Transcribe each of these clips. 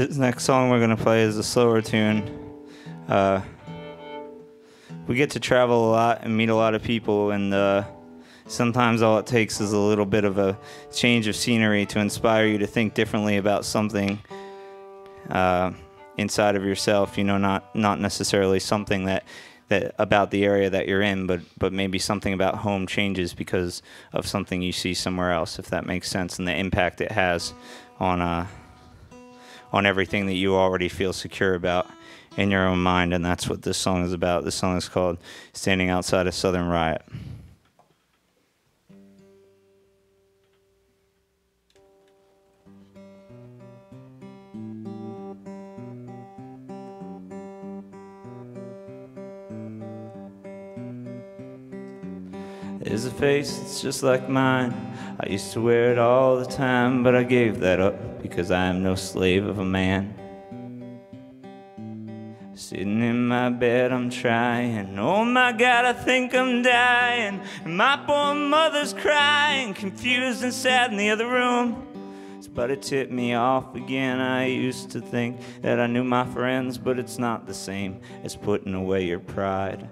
This next song we're going to play is a slower tune. Uh, we get to travel a lot and meet a lot of people, and uh, sometimes all it takes is a little bit of a change of scenery to inspire you to think differently about something uh, inside of yourself. You know, not not necessarily something that that about the area that you're in, but but maybe something about home changes because of something you see somewhere else, if that makes sense, and the impact it has on uh, on everything that you already feel secure about in your own mind, and that's what this song is about. This song is called "Standing Outside a Southern Riot." There's a face that's just like mine. I used to wear it all the time, but I gave that up because I am no slave of a man. Sitting in my bed, I'm trying. Oh my God, I think I'm dying. And my poor mother's crying, confused and sad in the other room. But it tipped me off again. I used to think that I knew my friends, but it's not the same as putting away your pride.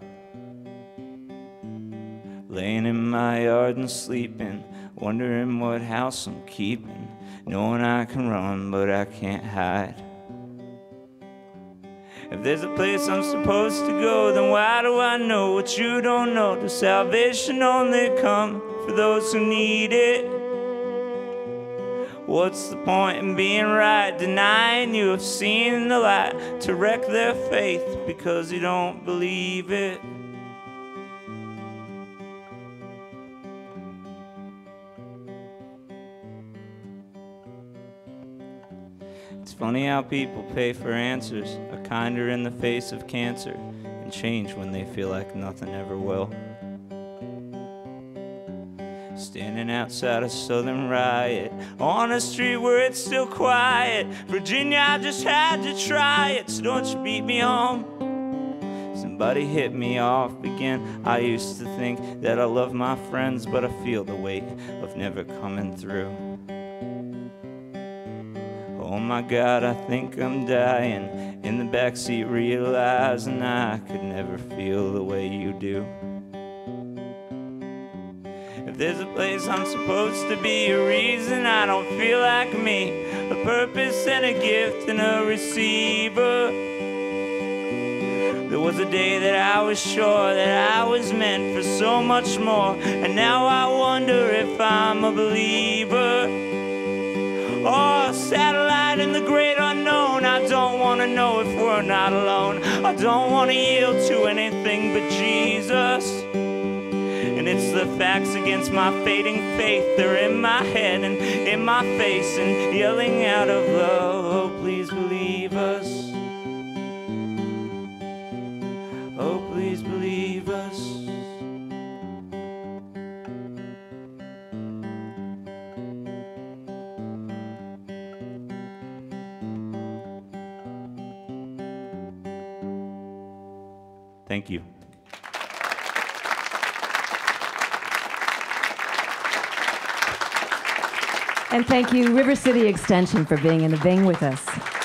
Laying in my yard and sleeping, wondering what house I'm keeping. Knowing I can run, but I can't hide. If there's a place I'm supposed to go, then why do I know what you don't know? Does salvation only come for those who need it? What's the point in being right, denying you have seen the light to wreck their faith because you don't believe it? It's funny how people pay for answers, are kinder in the face of cancer, and change when they feel like nothing ever will. Standing outside a southern riot, on a street where it's still quiet. Virginia, I just had to try it, so don't you beat me home. Somebody hit me off again. I used to think that I love my friends, but I feel the weight of never coming through. Oh my God, I think I'm dying in the backseat, realizing I could never feel the way you do. If there's a place I'm supposed to be, a reason I don't feel like me, a purpose and a gift and a receiver. There was a day that I was sure that I was meant for so much more, and now I wonder if I'm a believer. Oh, satellite in the great unknown. I don't want to know if we're not alone. I don't want to yield to anything but Jesus. And it's the facts against my fading faith. They're in my head and in my face and yelling out of love. Oh, please believe Thank you. And thank you, River City Extension, for being in the Bing with us.